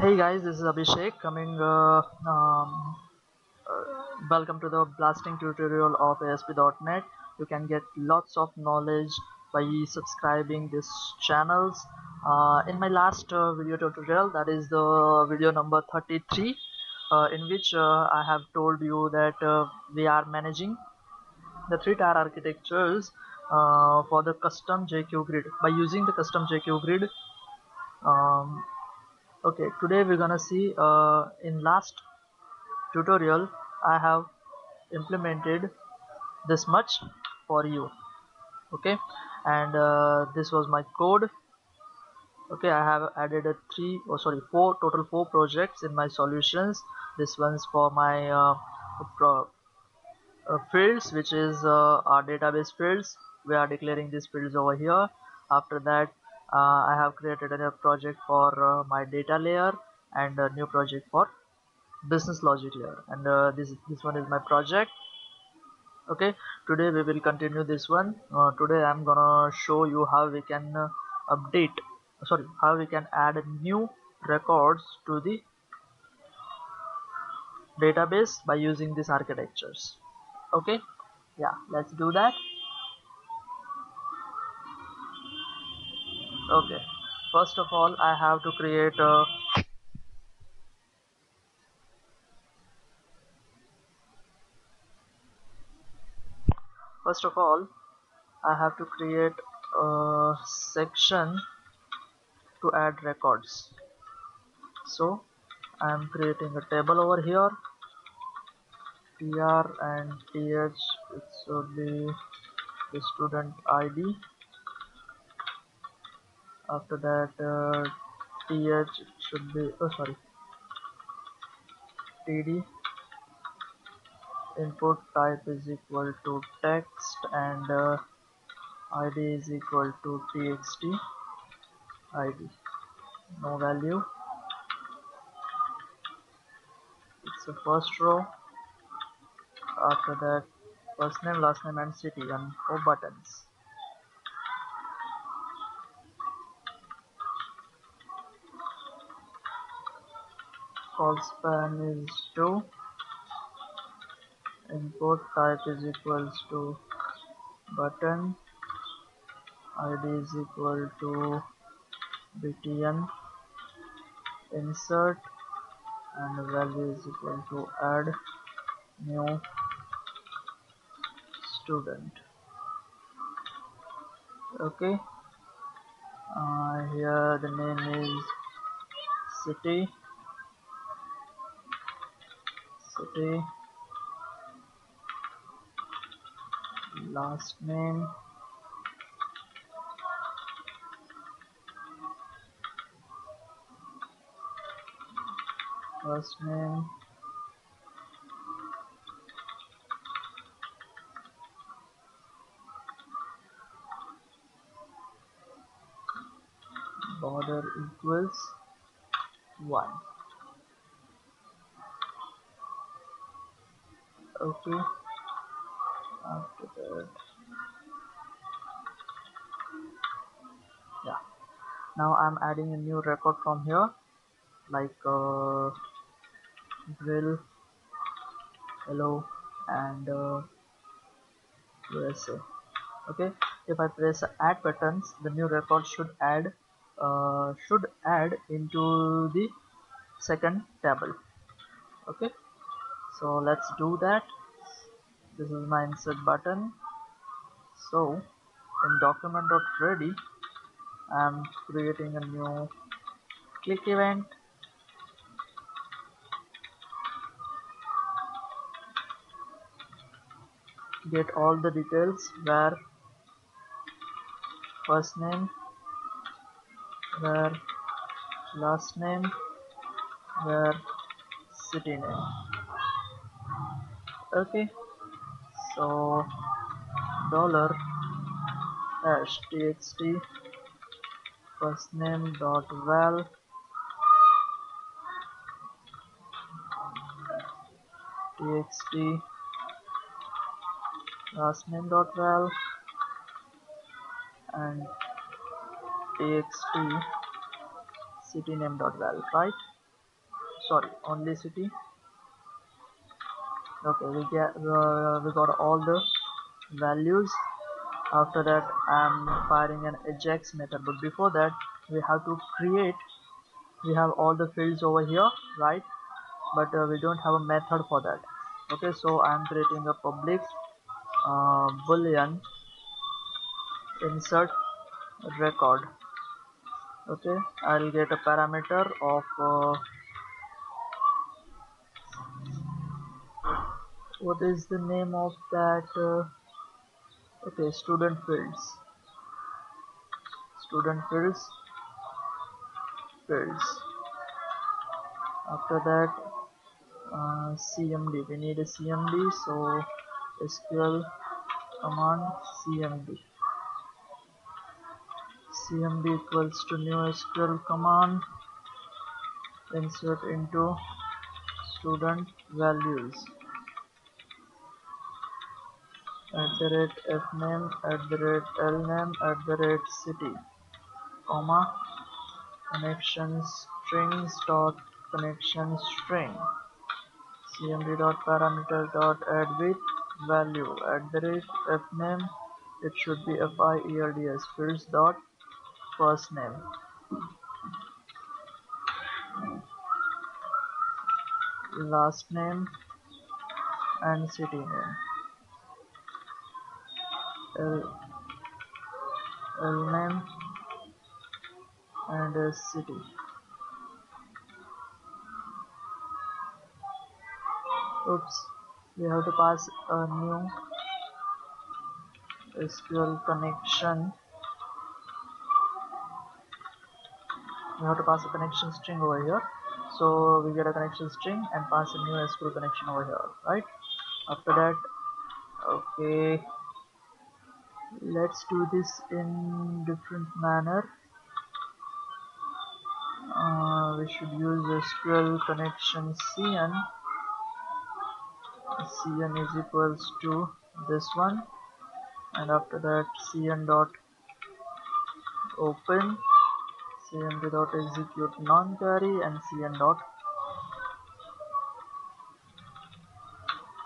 Hey guys, this is Abhishek coming. Uh, um, uh, welcome to the blasting tutorial of ASP.NET. You can get lots of knowledge by subscribing these channels. Uh, in my last uh, video tutorial, that is the video number 33, uh, in which uh, I have told you that we are managing the three tier architectures for the custom JQGrid by using the custom JQGrid. Um, okay, today we're gonna see uh, in last tutorial I have implemented this much for you. Okay and uh, this was my code. Okay I have added a three or oh, sorry four total four projects in my solutions. This one's for my uh, pro uh, fields which is uh, our database fields. We are declaring these fields over here. After that I have created a new project for uh, my data layer and a new project for business logic layer. And uh, this this one is my project. Okay. Today we will continue this one. Uh, today I'm gonna show you how we can update sorry how we can add new records to the database by using these architectures. Okay. Yeah let's do that okay. First of all I have to create a first of all I have to create a section to add records. So I am creating a table over here. Tr and th it should be the student id after that uh, th should be oh sorry. Td input type is equal to text and uh, id is equal to txt id no value. It's the first row. After that first name last name and city and four buttons call span is 2 import type is equals to button. Id is equal to btn. Insert. And value is equal to add new student. Okay. Uh, here the name is city city last name. First name. Border equals 1 okay after that. Yeah. Now I'm adding a new record from here. Like uh, drill hello and uh, USA okay? If I press add buttons the new record should add uh, should add into the second table. Okay? So let's do that this is my insert button. So in document.ready I'm creating a new click event. Get all the details where first name where last name where city name. Okay so dollar hash txt first name dot val txt last name dot val and txt city name dot val right? Sorry only city okay we get uh, we got all the values. After that I'm firing an ajax method. But before that we have to create we have all the fields over here right? But uh, we don't have a method for that. Okay so I'm creating a public uh, boolean insert record. Okay I'll get a parameter of uh, what is the name of that uh, okay student fields. Student fields. Fields. After that uh, cmd we need a cmd so sql command cmd cmd equals to new sql command. Insert into student values at the rate fname at the rate lname at the rate city comma connection strings dot connection string cmd dot parameter dot add with value at the rate fname it should be fields fields dot first name. Last name and city name L, L name and a city. Oops we have to pass a new SQL connection. We have to pass a connection string over here. So we get a connection string and pass a new SQL connection over here right? After that okay let's do this in different manner. Uh, we should use a SQL connection cn cn is equals to this one. And after that cn dot open. CN dot execute non-query and cn dot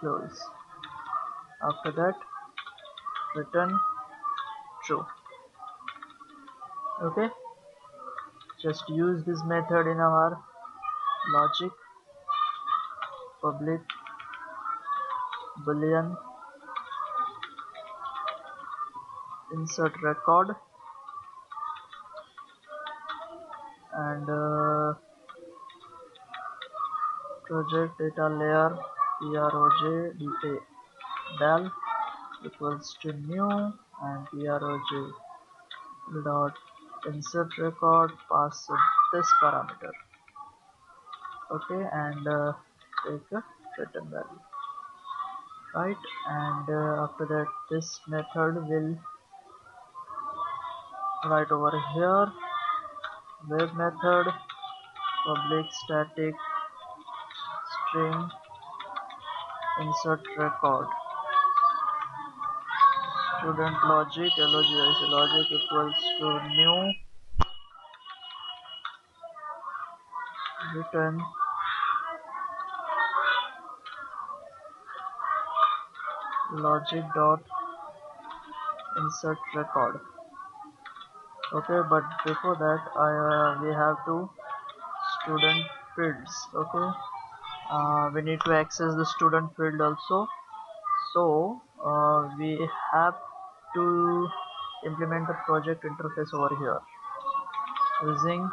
close. After that return true okay. Just use this method in our logic. Public boolean. Insert record. And uh, project data layer proj da equals to new and proj dot insert record pass this parameter. Okay and uh, take a return value. Right and uh, after that this method will write over here. Web method public static string insert record student logic logic logic equals to new return logic dot insert record. Okay but before that I uh, we have to student fields okay? Uh, we need to access the student field also. So uh, we have to implement the project interface over here. Using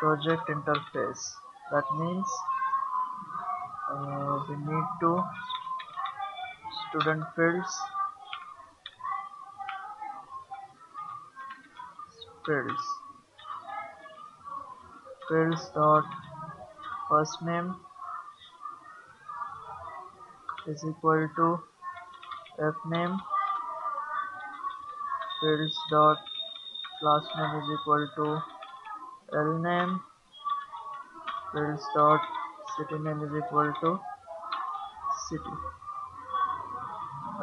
project interface. That means uh, we need to student fields fields. Fields dot first name is equal to f name fields dot class name is equal to l name. Fields dot city name is equal to city.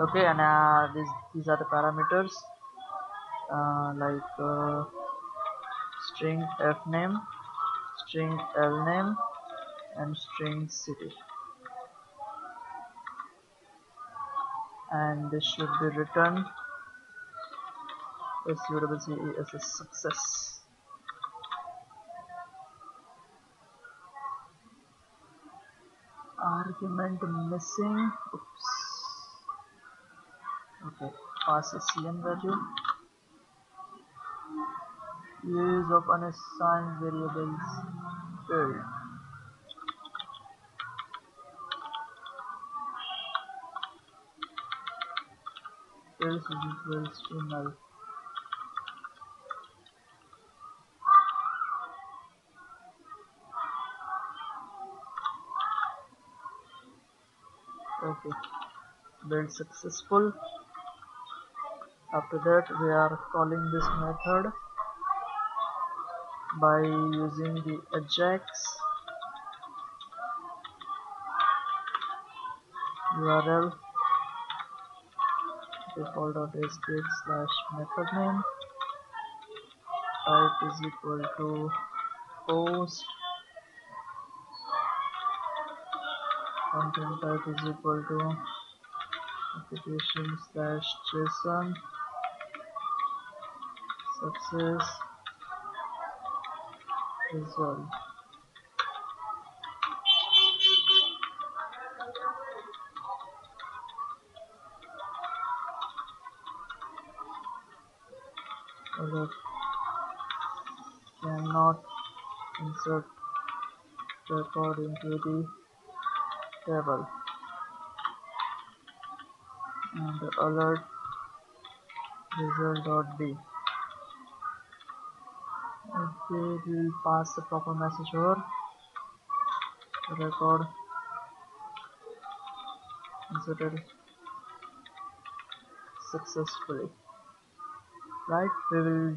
Okay and uh, these these are the parameters. Uh, like uh, string f name string l name and string city. And this should be written SUCCE as a success. Argument missing. Oops. Okay. Pass a cn value. Use of unassigned variables. Failed else is equals to build successful. After that we are calling this method by using the ajax url default.aspx slash method name. Type is equal to post. Content type is equal to application slash json success result that cannot insert record into the table and alert. Result.b okay we will pass the proper message over. Record. Inserted. Successfully. Right we will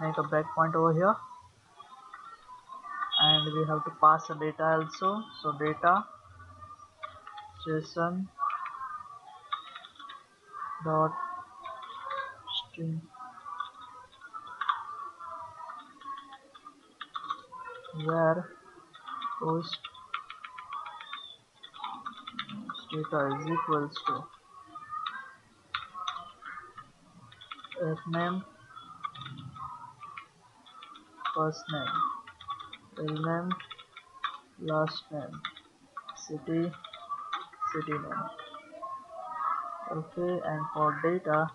make a breakpoint over here. And we have to pass the data also. So data json dot string. Where post data is equals to f name first name name last name city city name okay and for data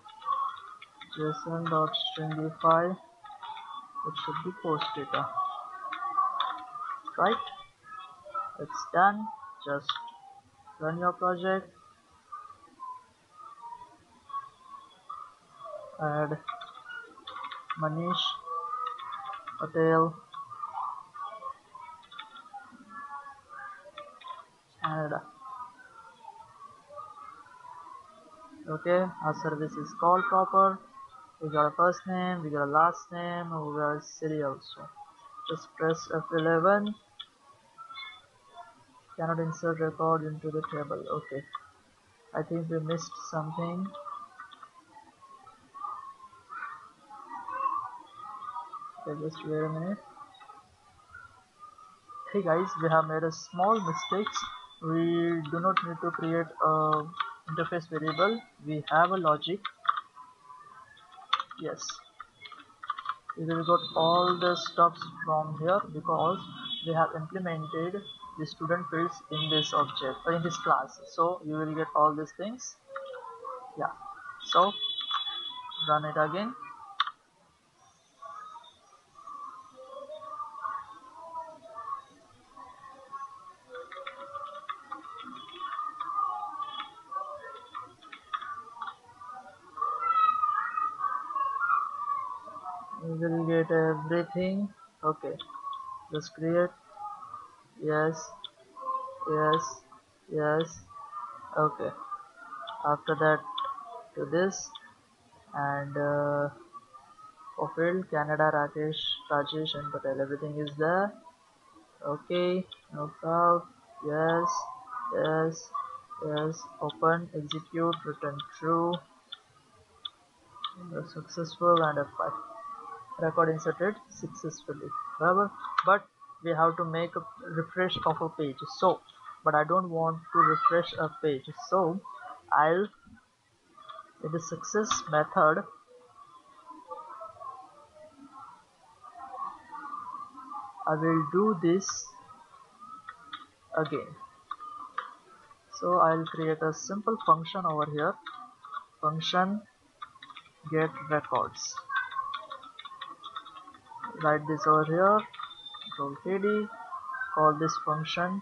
json dot stringify it should be post data. Right? It's done. Just run your project. Add Manish Patel. Canada okay our service is called proper. We got a first name we got a last name we got a city also. Just press F11 cannot insert record into the table. Okay. I think we missed something. Okay just wait a minute. Hey guys we have made a small mistake we do not need to create a interface variable we have a logic. Yes. We will got all the stuffs from here because we have implemented the student fields in this object or in this class. So you will get all these things. Yeah. So run it again everything. Okay. Just create. Yes. Yes. Yes. Okay. After that to this. And uh, for Canada Rakesh Rajesh and Patel. Everything is there. Okay. No crowd yes. Yes. Yes. Open execute return true. Successful and F5 record inserted successfully. However, but we have to make a refresh of a page. So but I don't want to refresh a page. So I'll in the success method. I will do this again. So I'll create a simple function over here. Function get records write this over here. Control kd call this function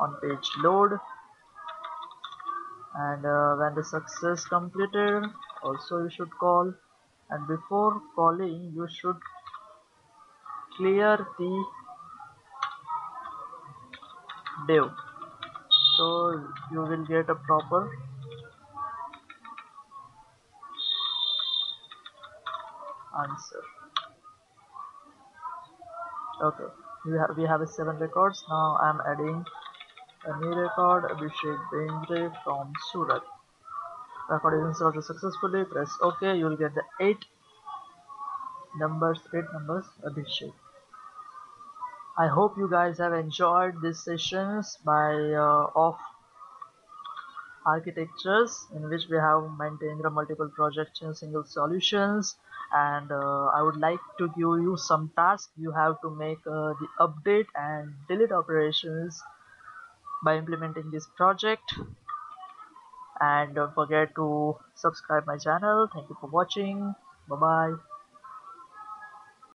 on page load. And uh, when the success completed also you should call. And before calling you should clear the div so you will get a proper answer okay we have we have seven records now i'm adding a new record Abhishek Bendre from Surat. Record is inserted successfully. Press OK. You will get the eight numbers, eight numbers Abhishek. I hope you guys have enjoyed these sessions by uh, of architectures in which we have maintained multiple projects in single solutions. And uh, I would like to give you some tasks you have to make uh, the update and delete operations by implementing this project. And don't forget to subscribe my channel. Thank you for watching. Bye bye